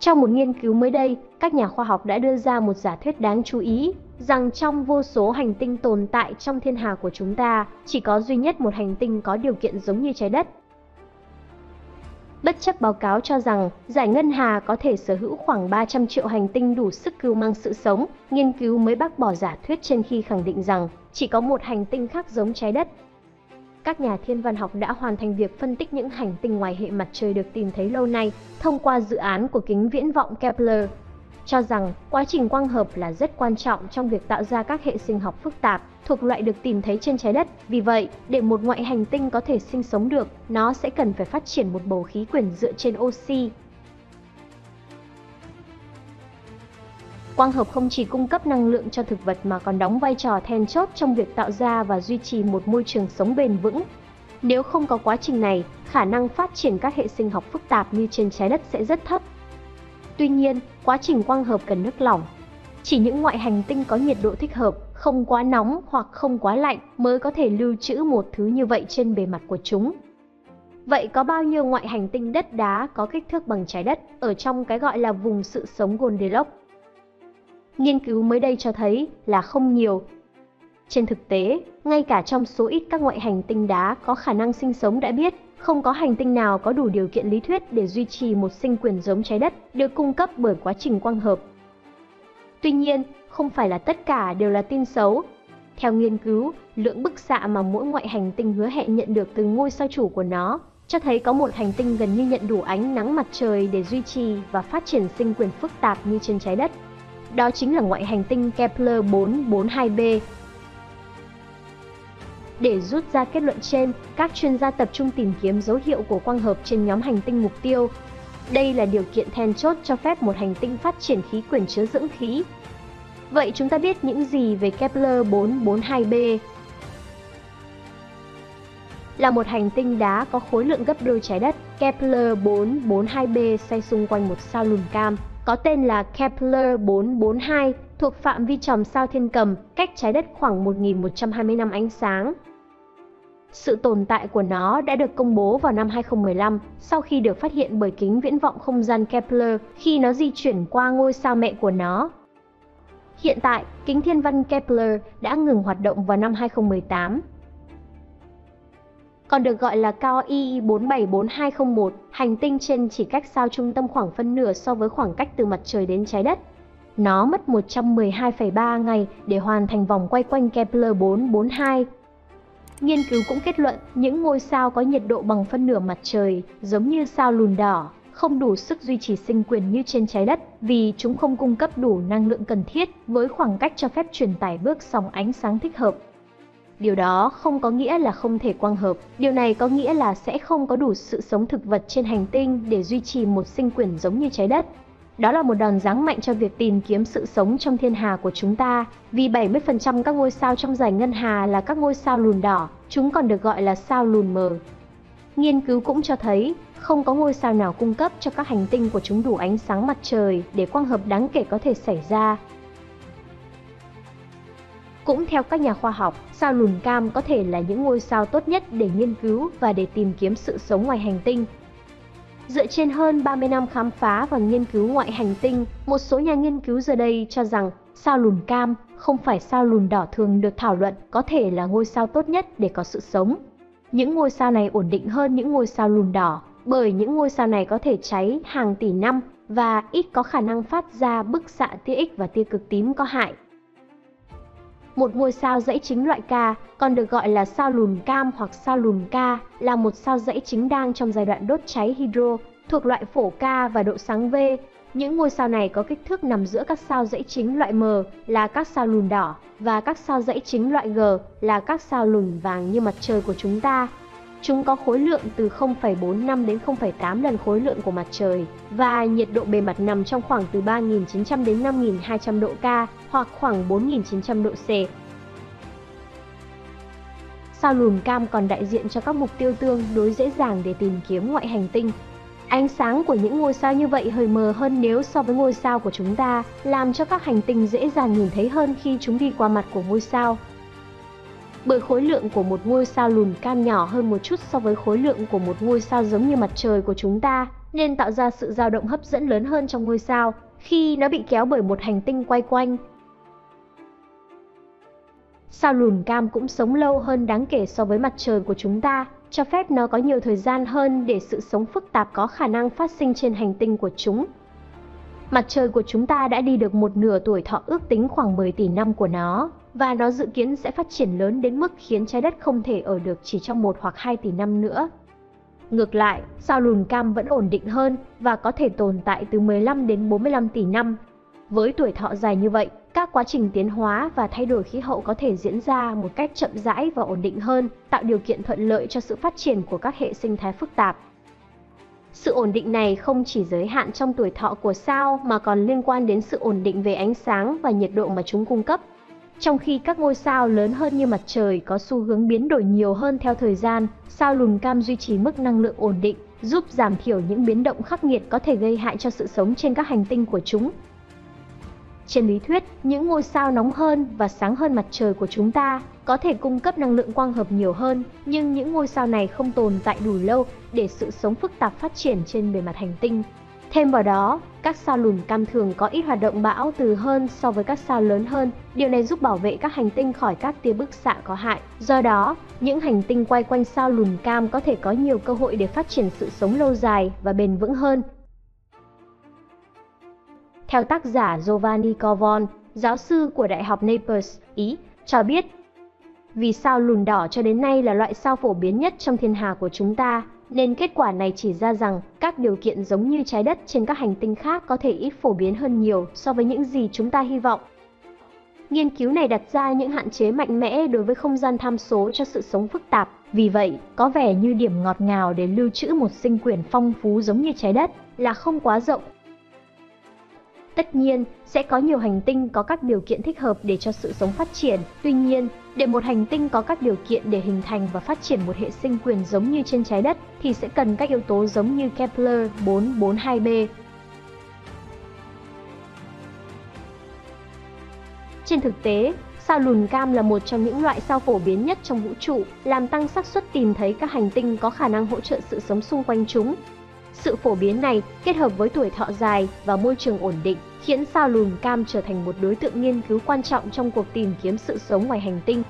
Trong một nghiên cứu mới đây, các nhà khoa học đã đưa ra một giả thuyết đáng chú ý rằng trong vô số hành tinh tồn tại trong thiên hà của chúng ta, chỉ có duy nhất một hành tinh có điều kiện giống như trái đất. Bất chấp báo cáo cho rằng giải ngân hà có thể sở hữu khoảng 300 triệu hành tinh đủ sức cưu mang sự sống, nghiên cứu mới bác bỏ giả thuyết trên khi khẳng định rằng chỉ có một hành tinh khác giống trái đất các nhà thiên văn học đã hoàn thành việc phân tích những hành tinh ngoài hệ mặt trời được tìm thấy lâu nay thông qua dự án của kính viễn vọng Kepler, cho rằng quá trình quang hợp là rất quan trọng trong việc tạo ra các hệ sinh học phức tạp thuộc loại được tìm thấy trên trái đất. Vì vậy, để một ngoại hành tinh có thể sinh sống được, nó sẽ cần phải phát triển một bầu khí quyển dựa trên oxy. Quang hợp không chỉ cung cấp năng lượng cho thực vật mà còn đóng vai trò then chốt trong việc tạo ra và duy trì một môi trường sống bền vững. Nếu không có quá trình này, khả năng phát triển các hệ sinh học phức tạp như trên trái đất sẽ rất thấp. Tuy nhiên, quá trình quang hợp cần nước lỏng. Chỉ những ngoại hành tinh có nhiệt độ thích hợp, không quá nóng hoặc không quá lạnh mới có thể lưu trữ một thứ như vậy trên bề mặt của chúng. Vậy có bao nhiêu ngoại hành tinh đất đá có kích thước bằng trái đất ở trong cái gọi là vùng sự sống Goldilocks? Nghiên cứu mới đây cho thấy là không nhiều. Trên thực tế, ngay cả trong số ít các ngoại hành tinh đá có khả năng sinh sống đã biết, không có hành tinh nào có đủ điều kiện lý thuyết để duy trì một sinh quyền giống trái đất được cung cấp bởi quá trình quang hợp. Tuy nhiên, không phải là tất cả đều là tin xấu. Theo nghiên cứu, lượng bức xạ mà mỗi ngoại hành tinh hứa hẹn nhận được từ ngôi sao chủ của nó cho thấy có một hành tinh gần như nhận đủ ánh nắng mặt trời để duy trì và phát triển sinh quyền phức tạp như trên trái đất đó chính là ngoại hành tinh Kepler 442b. Để rút ra kết luận trên, các chuyên gia tập trung tìm kiếm dấu hiệu của quang hợp trên nhóm hành tinh mục tiêu. Đây là điều kiện then chốt cho phép một hành tinh phát triển khí quyển chứa dưỡng khí. Vậy chúng ta biết những gì về Kepler 442b? Là một hành tinh đá có khối lượng gấp đôi trái đất, Kepler 442b xoay xung quanh một sao lùn cam có tên là Kepler 442, thuộc phạm vi tròm sao thiên cầm, cách trái đất khoảng 1.120 năm ánh sáng. Sự tồn tại của nó đã được công bố vào năm 2015 sau khi được phát hiện bởi kính viễn vọng không gian Kepler khi nó di chuyển qua ngôi sao mẹ của nó. Hiện tại, kính thiên văn Kepler đã ngừng hoạt động vào năm 2018 còn được gọi là cao Y 474201, hành tinh trên chỉ cách sao trung tâm khoảng phân nửa so với khoảng cách từ mặt trời đến trái đất. Nó mất 112,3 ngày để hoàn thành vòng quay quanh Kepler 442. Nghiên cứu cũng kết luận những ngôi sao có nhiệt độ bằng phân nửa mặt trời, giống như sao lùn đỏ, không đủ sức duy trì sinh quyền như trên trái đất vì chúng không cung cấp đủ năng lượng cần thiết với khoảng cách cho phép truyền tải bước sóng ánh sáng thích hợp. Điều đó không có nghĩa là không thể quang hợp, điều này có nghĩa là sẽ không có đủ sự sống thực vật trên hành tinh để duy trì một sinh quyển giống như trái đất. Đó là một đòn giáng mạnh cho việc tìm kiếm sự sống trong thiên hà của chúng ta, vì 70% các ngôi sao trong giải ngân hà là các ngôi sao lùn đỏ, chúng còn được gọi là sao lùn mờ. Nghiên cứu cũng cho thấy, không có ngôi sao nào cung cấp cho các hành tinh của chúng đủ ánh sáng mặt trời để quang hợp đáng kể có thể xảy ra, cũng theo các nhà khoa học, sao lùn cam có thể là những ngôi sao tốt nhất để nghiên cứu và để tìm kiếm sự sống ngoài hành tinh. Dựa trên hơn 30 năm khám phá và nghiên cứu ngoại hành tinh, một số nhà nghiên cứu giờ đây cho rằng sao lùn cam không phải sao lùn đỏ thường được thảo luận có thể là ngôi sao tốt nhất để có sự sống. Những ngôi sao này ổn định hơn những ngôi sao lùn đỏ bởi những ngôi sao này có thể cháy hàng tỷ năm và ít có khả năng phát ra bức xạ tia X và tia cực tím có hại một ngôi sao dãy chính loại K, còn được gọi là sao lùn cam hoặc sao lùn K, là một sao dãy chính đang trong giai đoạn đốt cháy hydro, thuộc loại phổ K và độ sáng V. Những ngôi sao này có kích thước nằm giữa các sao dãy chính loại M là các sao lùn đỏ và các sao dãy chính loại G là các sao lùn vàng như mặt trời của chúng ta. Chúng có khối lượng từ 0,45 đến 0,8 lần khối lượng của mặt trời và nhiệt độ bề mặt nằm trong khoảng từ 3.900 đến 5.200 độ K hoặc khoảng 4.900 độ C. Sao lùm cam còn đại diện cho các mục tiêu tương đối dễ dàng để tìm kiếm ngoại hành tinh. Ánh sáng của những ngôi sao như vậy hơi mờ hơn nếu so với ngôi sao của chúng ta, làm cho các hành tinh dễ dàng nhìn thấy hơn khi chúng đi qua mặt của ngôi sao bởi khối lượng của một ngôi sao lùn cam nhỏ hơn một chút so với khối lượng của một ngôi sao giống như mặt trời của chúng ta. nên tạo ra sự dao động hấp dẫn lớn hơn trong ngôi sao khi nó bị kéo bởi một hành tinh quay quanh. Sao lùn cam cũng sống lâu hơn đáng kể so với mặt trời của chúng ta, cho phép nó có nhiều thời gian hơn để sự sống phức tạp có khả năng phát sinh trên hành tinh của chúng. Mặt trời của chúng ta đã đi được một nửa tuổi thọ ước tính khoảng 10 tỷ năm của nó, và nó dự kiến sẽ phát triển lớn đến mức khiến trái đất không thể ở được chỉ trong một hoặc 2 tỷ năm nữa. Ngược lại, sao lùn cam vẫn ổn định hơn và có thể tồn tại từ 15 đến 45 tỷ năm. Với tuổi thọ dài như vậy, các quá trình tiến hóa và thay đổi khí hậu có thể diễn ra một cách chậm rãi và ổn định hơn, tạo điều kiện thuận lợi cho sự phát triển của các hệ sinh thái phức tạp. Sự ổn định này không chỉ giới hạn trong tuổi thọ của sao mà còn liên quan đến sự ổn định về ánh sáng và nhiệt độ mà chúng cung cấp. Trong khi các ngôi sao lớn hơn như mặt trời có xu hướng biến đổi nhiều hơn theo thời gian, sao lùn cam duy trì mức năng lượng ổn định, giúp giảm thiểu những biến động khắc nghiệt có thể gây hại cho sự sống trên các hành tinh của chúng. Trên lý thuyết, những ngôi sao nóng hơn và sáng hơn mặt trời của chúng ta có thể cung cấp năng lượng quang hợp nhiều hơn, nhưng những ngôi sao này không tồn tại đủ lâu để sự sống phức tạp phát triển trên bề mặt hành tinh. Thêm vào đó, các sao lùn cam thường có ít hoạt động bão từ hơn so với các sao lớn hơn. Điều này giúp bảo vệ các hành tinh khỏi các tia bức xạ có hại. Do đó, những hành tinh quay quanh sao lùn cam có thể có nhiều cơ hội để phát triển sự sống lâu dài và bền vững hơn. Theo tác giả Giovanni Covon, giáo sư của Đại học Naples, Ý, cho biết vì sao lùn đỏ cho đến nay là loại sao phổ biến nhất trong thiên hà của chúng ta, nên kết quả này chỉ ra rằng các điều kiện giống như trái đất trên các hành tinh khác có thể ít phổ biến hơn nhiều so với những gì chúng ta hy vọng. Nghiên cứu này đặt ra những hạn chế mạnh mẽ đối với không gian tham số cho sự sống phức tạp. Vì vậy, có vẻ như điểm ngọt ngào để lưu trữ một sinh quyển phong phú giống như trái đất là không quá rộng Tất nhiên, sẽ có nhiều hành tinh có các điều kiện thích hợp để cho sự sống phát triển. Tuy nhiên, để một hành tinh có các điều kiện để hình thành và phát triển một hệ sinh quyền giống như trên trái đất thì sẽ cần các yếu tố giống như Kepler 442b. Trên thực tế, sao lùn cam là một trong những loại sao phổ biến nhất trong vũ trụ, làm tăng xác suất tìm thấy các hành tinh có khả năng hỗ trợ sự sống xung quanh chúng. Sự phổ biến này kết hợp với tuổi thọ dài và môi trường ổn định khiến sao lùn cam trở thành một đối tượng nghiên cứu quan trọng trong cuộc tìm kiếm sự sống ngoài hành tinh.